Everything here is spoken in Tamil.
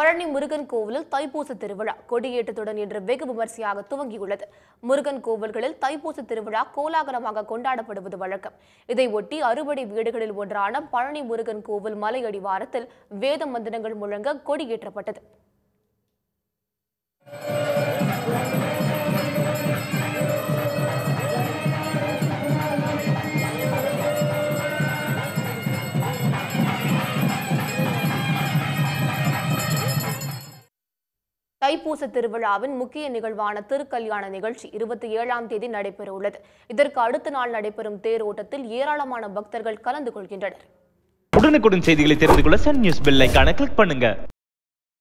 பழனி முருகன் கோவிலில் தைப்பூச திருவிழா கொடியேற்றத்துடன் இன்று வெகு விமரிசையாக துவங்கியுள்ளது. முருகன் கோவில்களில் தைப்பூச திருவிழா கோலாகலமாக கொண்டாடப்படுவது வழக்கம். இதையொட்டி அறுபடை வீடுகளில் ஒன்றான பழனி முருகன் கோவில் மலையடிவாரத்தில் வேத மந்திரங்கள் முழங்க கொடியேற்றப்பட்டது. தைப்பூச திருவிழாவின் முக்கிய நிகழ்வான திருக்கல்யாண நிகழ்ச்சி இருபத்தி ஏழாம் தேதி நடைபெறவுள்ளது. இதற்கு அடுத்த நாள் நடைபெறும் தேரோட்டத்தில் ஏராளமான பக்தர்கள் கலந்து கொள்கின்றனர். உடனுக்குடன் செய்திகளை தெரிந்து கொள்ள சன் நியூஸ் பெல் கிளிக் பண்ணுங்க.